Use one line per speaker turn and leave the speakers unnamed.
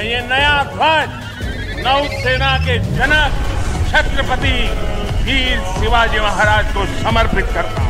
मैं ये नया ध्वज नौसेना के जनक छत्रपति वीर शिवाजी महाराज को समर्पित करता हूँ।